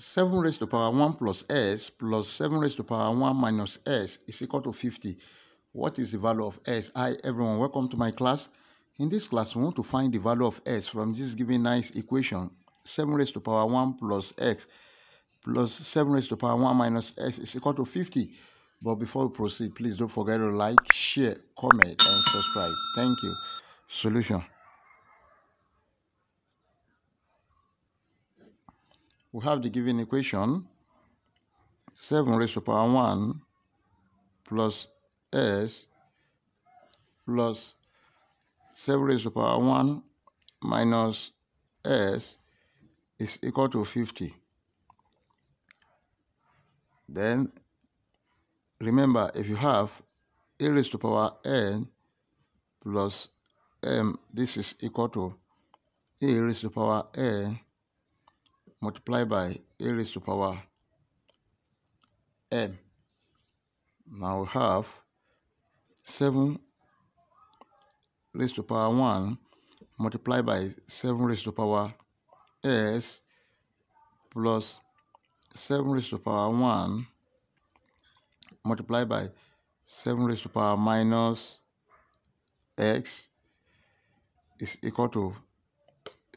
7 raised to the power 1 plus s plus 7 raised to the power 1 minus s is equal to 50. What is the value of s? Hi everyone, welcome to my class. In this class, we want to find the value of s from this given nice equation. 7 raised to the power 1 plus x plus 7 raised to the power 1 minus s is equal to 50. But before we proceed, please don't forget to like, share, comment, and subscribe. Thank you. Solution. We have the given equation 7 raised to the power 1 plus s plus 7 raised to the power 1 minus s is equal to 50. Then remember if you have a raised to the power n plus m this is equal to a raised to the power n multiply by a raised to power m. Now we have 7 raised to power 1 multiplied by 7 raised to power s plus 7 raised to power 1 multiplied by 7 raised to power minus x is equal to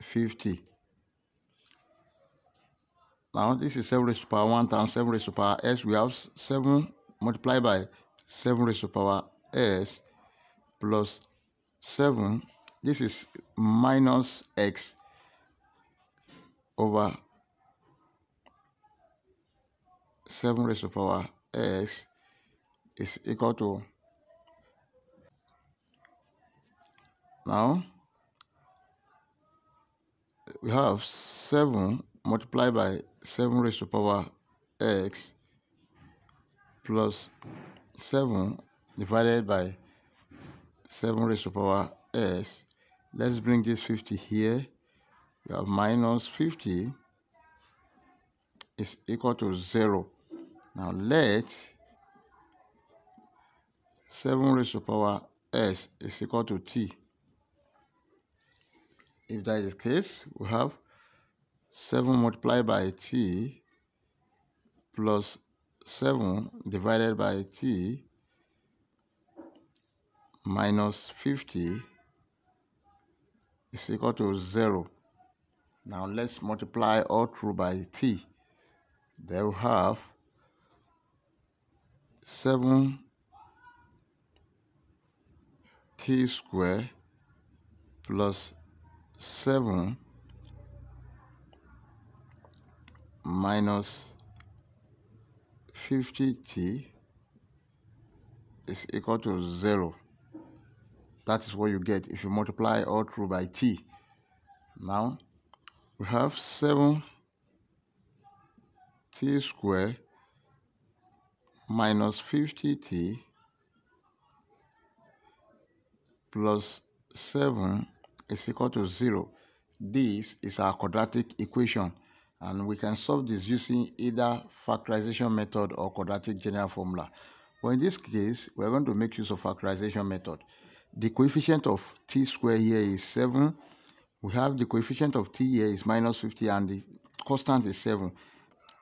50. Now this is 7 raised to power 1 times 7 raised to power s. We have 7 multiplied by 7 raised to power s plus 7. This is minus x over 7 raised to power s is equal to now we have 7 multiplied by 7 raised to power x plus 7 divided by 7 raised to power s. Let's bring this 50 here. We have minus 50 is equal to 0. Now let 7 raised to power s is equal to t. If that is the case, we have 7 multiplied by t plus 7 divided by t minus 50 is equal to 0. Now let's multiply all through by t. Then we have 7 t square plus 7 minus 50t is equal to 0. That is what you get if you multiply all through by t. Now, we have 7 t square minus 50t plus 7 is equal to 0. This is our quadratic equation and we can solve this using either factorization method or quadratic general formula. But in this case, we're going to make use of factorization method. The coefficient of t square here is 7. We have the coefficient of t here is minus 50 and the constant is 7.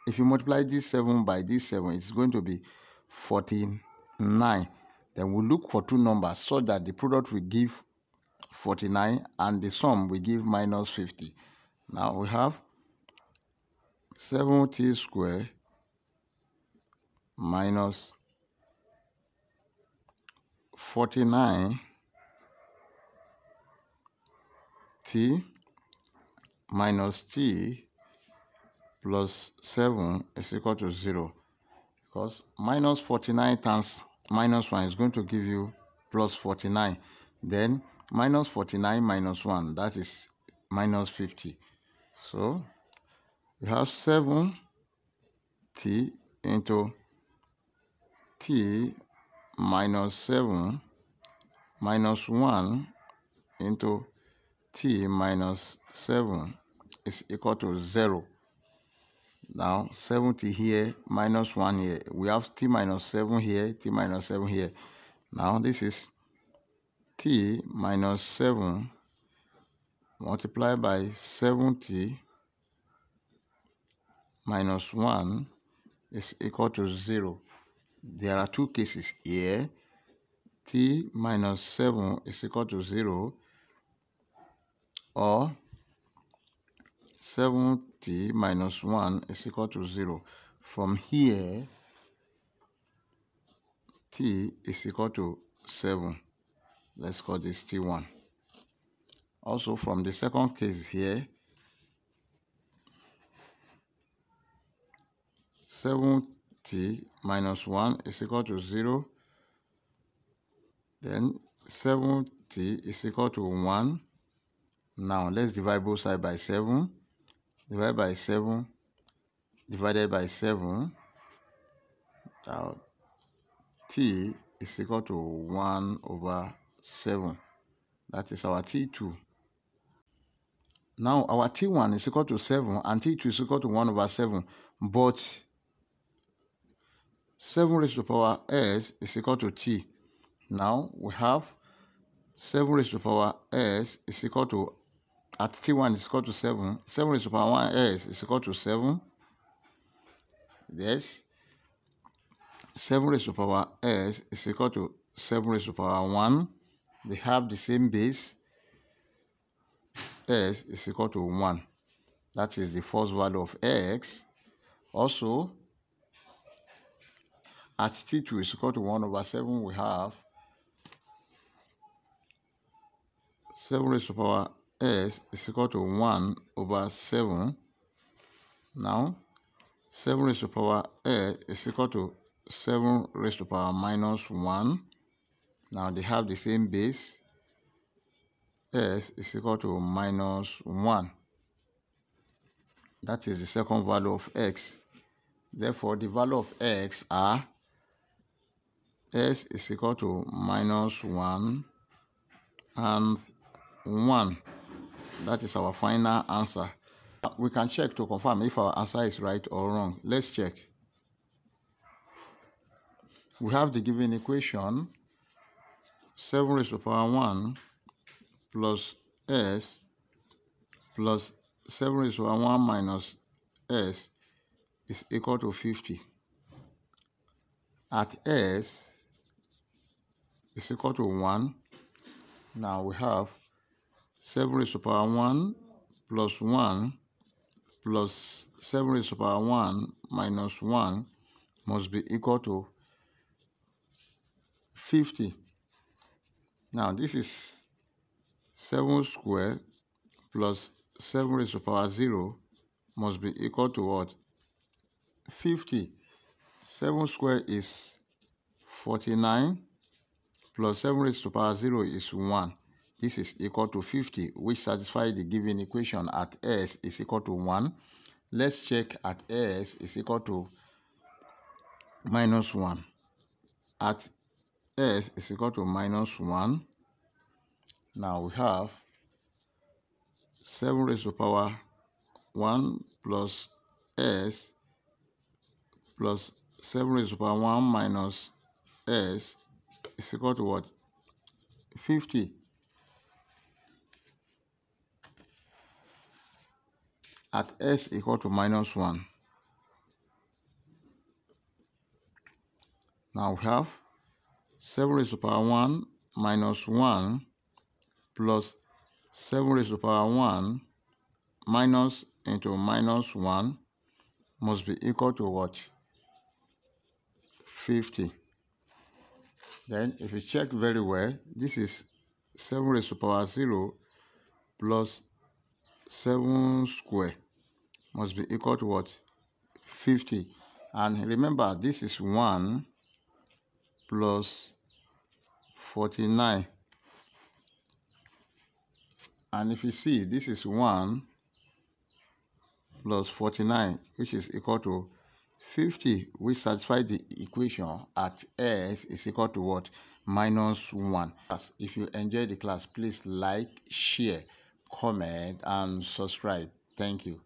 If you multiply this 7 by this 7, it's going to be 49. Then we look for two numbers so that the product will give 49 and the sum will give minus 50. Now we have 7t square minus 49 t minus t plus 7 is equal to 0 because minus 49 times minus 1 is going to give you plus 49 then minus 49 minus 1 that is minus 50 so we have 7 t into t minus 7 minus 1 into t minus 7 is equal to 0. Now 70 here minus 1 here. We have t minus 7 here, t minus 7 here. Now this is t minus 7 multiplied by 70 minus 1 is equal to 0. There are two cases here. t minus 7 is equal to 0 or 7t minus 1 is equal to 0. From here, t is equal to 7. Let's call this t1. Also, from the second case here, 7t minus 1 is equal to 0. Then 7t is equal to 1. Now, let's divide both sides by 7. Divide by 7 divided by 7. Now, t is equal to 1 over 7. That is our t2. Now, our t1 is equal to 7 and t2 is equal to 1 over 7. But 7 raised to the power s is equal to t. Now, we have 7 raised to the power s is equal to, at t1 is equal to 7. 7 raised to the power 1 s is equal to 7. Yes. 7 raised to the power s is equal to 7 raised to the power 1. They have the same base. s is equal to 1. That is the first value of x. Also, at t2 is equal to 1 over 7, we have 7 raised to power s is equal to 1 over 7. Now, 7 raised to power s is equal to 7 raised to power minus 1. Now, they have the same base. s is equal to minus 1. That is the second value of x. Therefore, the value of x are s is equal to minus 1 and 1. That is our final answer. We can check to confirm if our answer is right or wrong. Let's check. We have the given equation 7 raised to the power 1 plus s plus 7 raised to the power 1 minus s is equal to 50. At s is equal to 1. Now we have 7 raised to the power 1 plus 1 plus 7 raised to the power 1 minus 1 must be equal to 50. Now this is 7 squared plus 7 raised to the power 0 must be equal to what? 50. 7 squared is 49 plus 7 raised to power 0 is 1. This is equal to 50, which satisfies the given equation at s is equal to 1. Let's check at s is equal to minus 1. At s is equal to minus 1. Now we have 7 raised to power 1 plus s plus 7 raised to power 1 minus s is equal to what? 50. At s equal to minus 1. Now we have 7 raised to the power 1 minus 1 plus 7 raised to the power 1 minus into minus 1 must be equal to what? 50. Then if you check very well, this is 7 raised to power 0 plus 7 square must be equal to what? 50. And remember, this is 1 plus 49. And if you see, this is 1 plus 49, which is equal to 50, which satisfies the equation at s is equal to what? Minus 1. If you enjoy the class, please like, share, comment, and subscribe. Thank you.